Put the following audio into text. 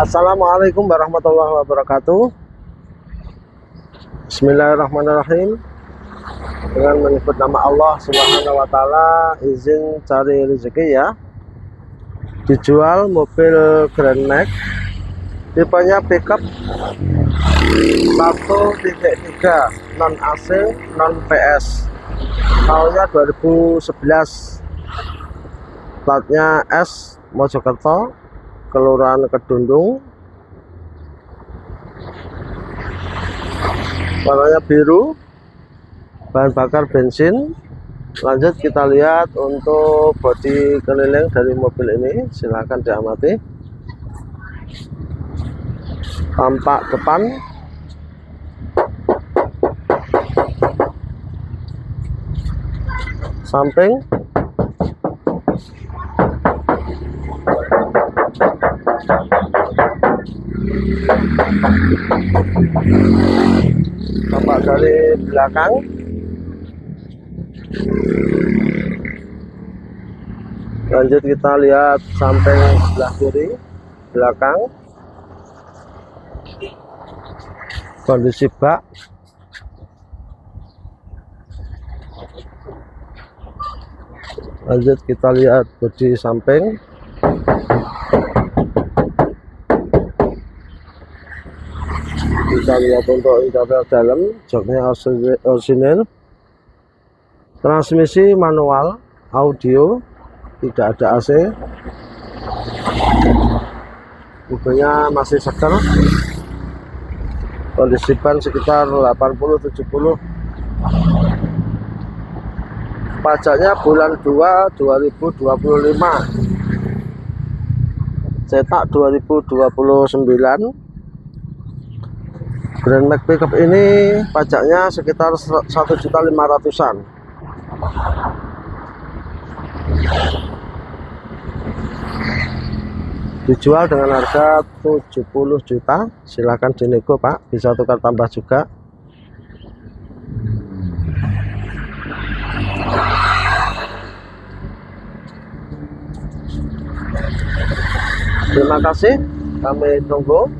Assalamualaikum warahmatullahi wabarakatuh. Bismillahirrahmanirrahim. Dengan menyebut nama Allah subhanahu wa ta'ala Izin cari rezeki ya. Dijual mobil Grand Max. Tipenya pickup 1.3 Non AC, non PS Tahunnya 2011 Platnya S Mojokerto Kelurahan Kedundung. Warnanya biru bahan bakar bensin. Lanjut kita lihat untuk bodi keliling dari mobil ini. Silahkan diamati. Tampak depan. Samping tampak dari belakang. Lanjut kita lihat samping sebelah kiri belakang. Kondisi bak lanjut kita lihat bodi samping kita lihat untuk interior dalam joknya orisinil transmisi manual audio tidak ada AC mobilnya masih seger. Kondisi ban sekitar 80-70 pajaknya bulan 2 2025 cetak 2029 Grand Max Pickup ini pajaknya sekitar 1.500-an. Dijual dengan harga 70 juta. Silahkan dinego, Pak. Bisa tukar tambah juga. Terima kasih. Kami tunggu.